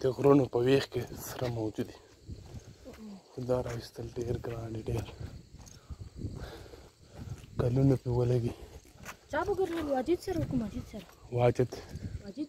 د غرونو په ویښ کې سره موجودي دا راویستل ډېر ګران دي ډېر کلونه پې ولګي چا به ګرځولي واجد سره کوم واجد سره واجد واجد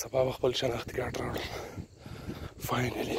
سبا به خپل شناختي کارت راوړم فاینلي